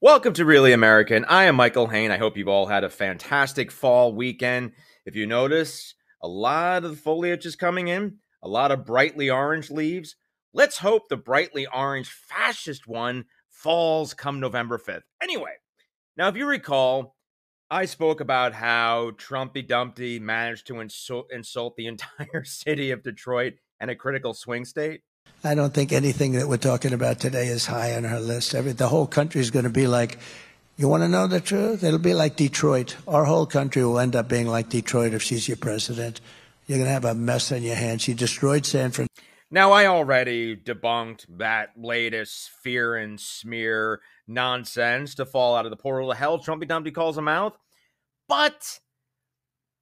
Welcome to Really American. I am Michael Hayne. I hope you've all had a fantastic fall weekend. If you notice, a lot of the foliage is coming in, a lot of brightly orange leaves. Let's hope the brightly orange fascist one falls come November 5th. Anyway, now if you recall, I spoke about how Trumpy Dumpty managed to insult, insult the entire city of Detroit and a critical swing state. I don't think anything that we're talking about today is high on her list. Every, the whole country is going to be like, you want to know the truth? It'll be like Detroit. Our whole country will end up being like Detroit if she's your president. You're going to have a mess on your hands. She destroyed San Francisco. Now, I already debunked that latest fear and smear nonsense to fall out of the portal of hell Trumpy Dumpty calls a mouth. But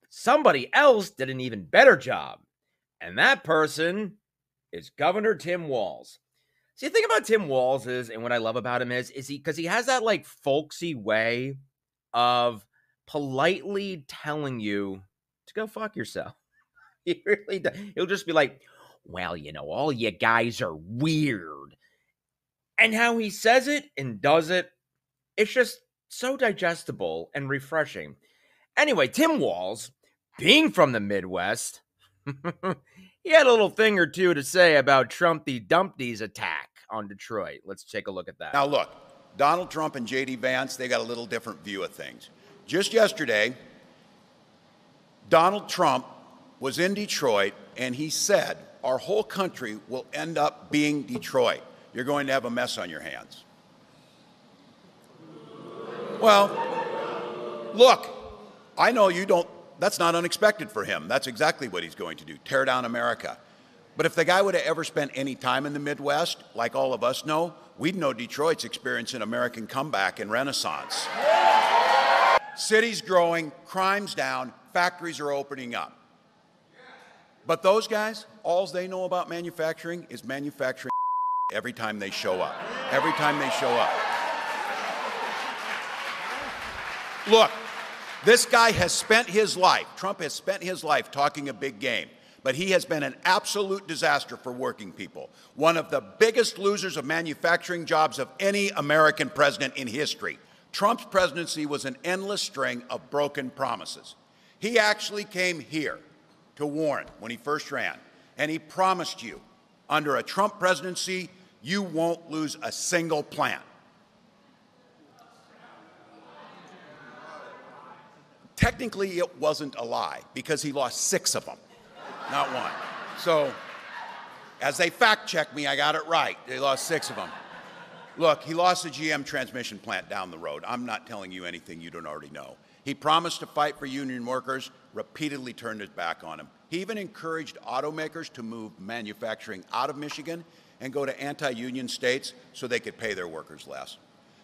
somebody else did an even better job. And that person is Governor Tim Walz. See, the thing about Tim Walz is, and what I love about him is, is he because he has that like folksy way of politely telling you to go fuck yourself. He really does. He'll just be like, well, you know, all you guys are weird. And how he says it and does it, it's just so digestible and refreshing. Anyway, Tim Walz, being from the Midwest, he had a little thing or two to say about Trumpy Dumpty's attack on Detroit. Let's take a look at that. Now, look, Donald Trump and J.D. Vance, they got a little different view of things. Just yesterday, Donald Trump was in Detroit and he said, Our whole country will end up being Detroit. You're going to have a mess on your hands. Well, look, I know you don't that's not unexpected for him. That's exactly what he's going to do tear down America. But if the guy would have ever spent any time in the Midwest, like all of us know, we'd know Detroit's experiencing American comeback and renaissance. Cities growing, crime's down, factories are opening up. But those guys, all they know about manufacturing is manufacturing every time they show up. Every time they show up. Look, this guy has spent his life, Trump has spent his life talking a big game, but he has been an absolute disaster for working people. One of the biggest losers of manufacturing jobs of any American president in history. Trump's presidency was an endless string of broken promises. He actually came here to Warren when he first ran, and he promised you under a Trump presidency, you won't lose a single plant. Technically, it wasn't a lie because he lost six of them, not one. So, as they fact checked me, I got it right. They lost six of them. Look, he lost the GM transmission plant down the road. I'm not telling you anything you don't already know. He promised to fight for union workers, repeatedly turned his back on them. He even encouraged automakers to move manufacturing out of Michigan and go to anti union states so they could pay their workers less.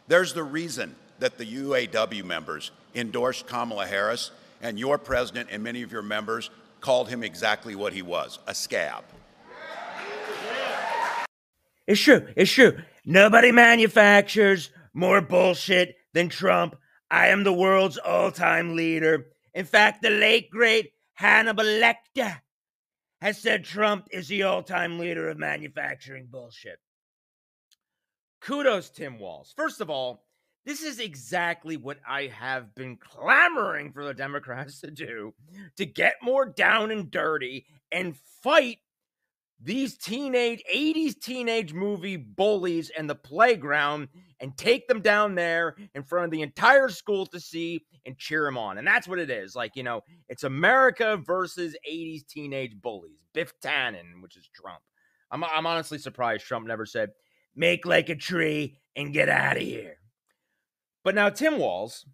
There's the reason that the UAW members endorsed Kamala Harris, and your president and many of your members called him exactly what he was a scab. It's true. It's true. Nobody manufactures more bullshit than Trump. I am the world's all time leader. In fact, the late, great Hannibal Lecter has said Trump is the all time leader of manufacturing bullshit. Kudos, Tim Walz. First of all, this is exactly what I have been clamoring for the Democrats to do to get more down and dirty and fight these teenage 80s teenage movie bullies in the playground and take them down there in front of the entire school to see and cheer them on. And that's what it is. Like, you know, it's America versus 80s teenage bullies. Biff Tannen, which is Trump. I'm, I'm honestly surprised Trump never said, make like a tree and get out of here. But now, Tim Walz,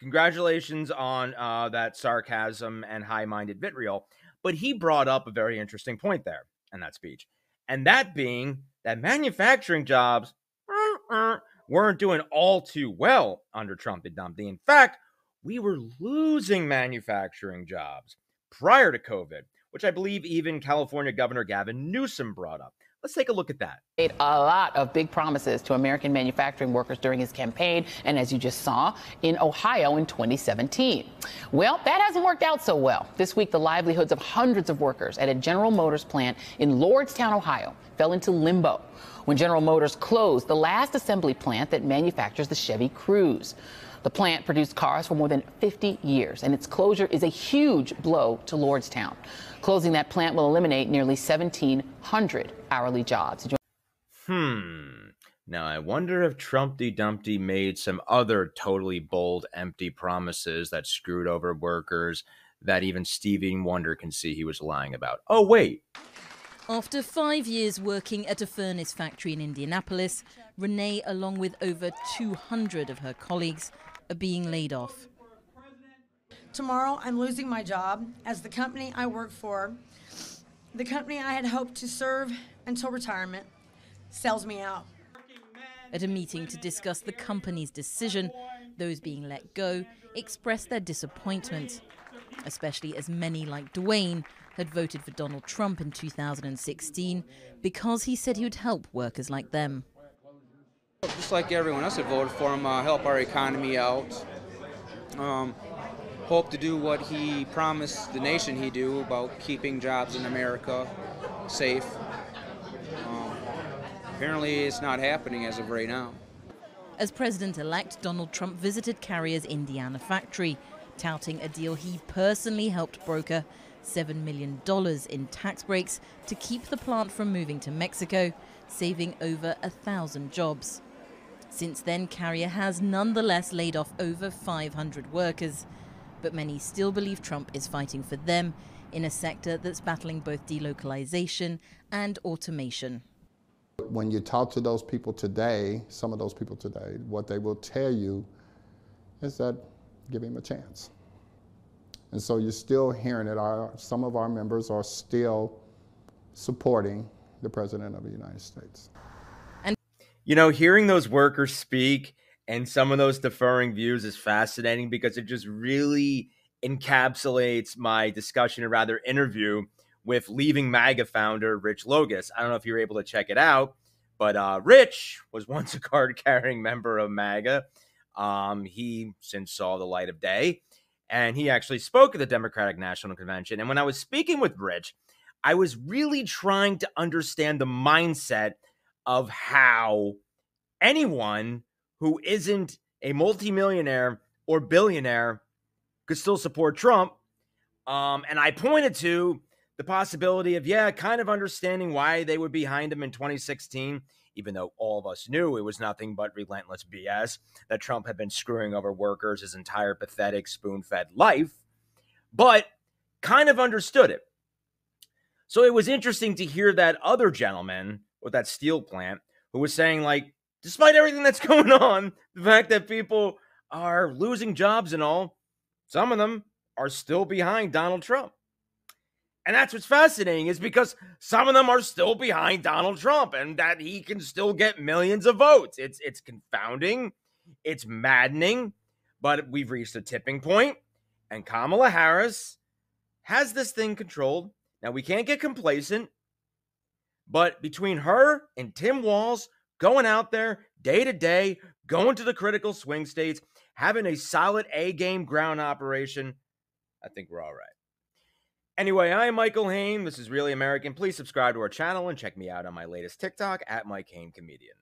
congratulations on uh, that sarcasm and high minded vitriol. But he brought up a very interesting point there in that speech. And that being that manufacturing jobs weren't doing all too well under Trump and Dumpty. In fact, we were losing manufacturing jobs prior to COVID, which I believe even California Governor Gavin Newsom brought up. Let's take a look at that. Made a lot of big promises to American manufacturing workers during his campaign, and as you just saw, in Ohio in 2017. Well, that hasn't worked out so well. This week, the livelihoods of hundreds of workers at a General Motors plant in Lordstown, Ohio, fell into limbo when General Motors closed the last assembly plant that manufactures the Chevy Cruze. The plant produced cars for more than 50 years, and its closure is a huge blow to Lordstown. Closing that plant will eliminate nearly 1,700 hourly jobs. Hmm. Now, I wonder if Trumpty Dumpty made some other totally bold, empty promises that screwed over workers that even Stevie Wonder can see he was lying about. Oh, wait. After five years working at a furnace factory in Indianapolis, Renee, along with over 200 of her colleagues, are being laid off. Tomorrow, I'm losing my job as the company I work for, the company I had hoped to serve until retirement, sells me out. At a meeting to discuss the company's decision, those being let go expressed their disappointment, especially as many like Dwayne had voted for Donald Trump in 2016 because he said he would help workers like them. Just like everyone else had voted for him, uh, help our economy out. Um, hope to do what he promised the nation he'd do about keeping jobs in America safe. Um, apparently, it's not happening as of right now. As president elect, Donald Trump visited Carrier's Indiana factory, touting a deal he personally helped broker $7 million in tax breaks to keep the plant from moving to Mexico, saving over a thousand jobs. Since then, Carrier has nonetheless laid off over 500 workers, but many still believe Trump is fighting for them in a sector that's battling both delocalization and automation. When you talk to those people today, some of those people today, what they will tell you is that give him a chance. And so you're still hearing it. Our, some of our members are still supporting the President of the United States. You know, hearing those workers speak and some of those deferring views is fascinating because it just really encapsulates my discussion or rather interview with leaving MAGA founder Rich Logis. I don't know if you were able to check it out, but uh, Rich was once a card carrying member of MAGA. Um, he since saw the light of day and he actually spoke at the Democratic National Convention. And when I was speaking with Rich, I was really trying to understand the mindset of how anyone who isn't a multimillionaire or billionaire could still support Trump. Um, and I pointed to the possibility of, yeah, kind of understanding why they were behind him in 2016 even though all of us knew it was nothing but relentless BS, that Trump had been screwing over workers his entire pathetic spoon fed life, but kind of understood it. So it was interesting to hear that other gentleman with that steel plant who was saying, like, despite everything that's going on, the fact that people are losing jobs and all, some of them are still behind Donald Trump. And that's what's fascinating is because some of them are still behind Donald Trump and that he can still get millions of votes. It's it's confounding, it's maddening, but we've reached a tipping point and Kamala Harris has this thing controlled. Now we can't get complacent, but between her and Tim Walz going out there day to day, going to the critical swing states, having a solid A game ground operation, I think we're all right. Anyway, I'm Michael Hayne. This is Really American. Please subscribe to our channel and check me out on my latest TikTok at Mike Hayne Comedian.